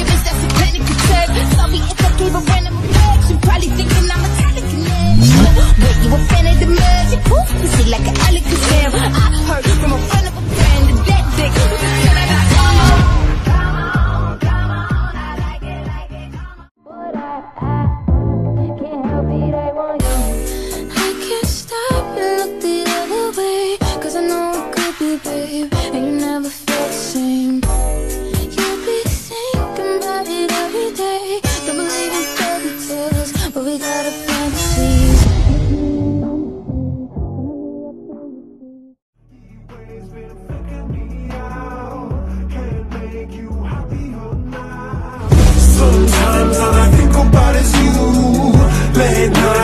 it could take. Sorry if I gave a random affection. Probably thinking I'm a teleconnection. Wait, you a fan of the magic? Poof, pussy like an Alakazam. I heard from a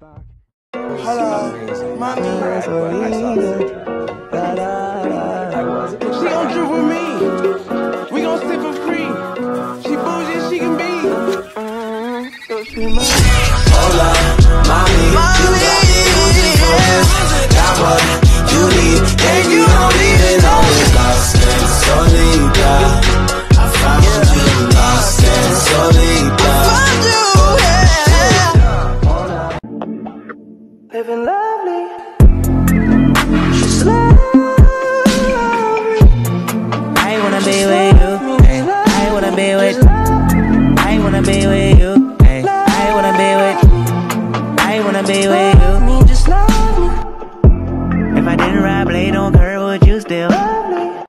Hello, mommy. She don't drip with me. We gon' sit for free. She bougie, she can be. Hola, mommy, you got me losing focus. Got what wanna be with you. Me, just love me. If I didn't ride blade on curve, would you still? Love me?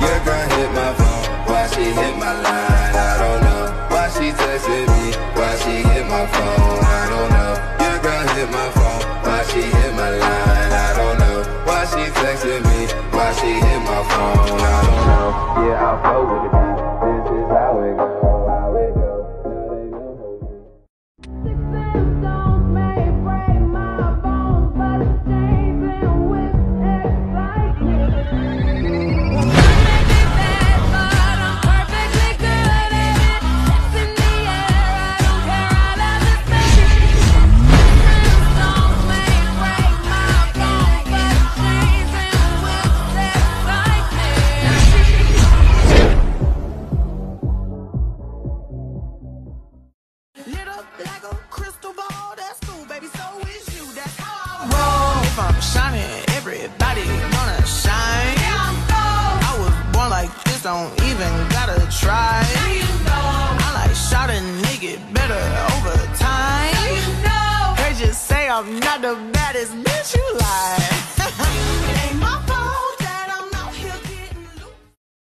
Your girl hit my phone. Why she hit my line? I fuck with the Everybody wanna shine. Yeah, I'm gold. I was born like this, don't even gotta try. Now you know. I like shot a nigga better over time. Now you know. They just say I'm not the baddest bitch you like. it ain't my fault.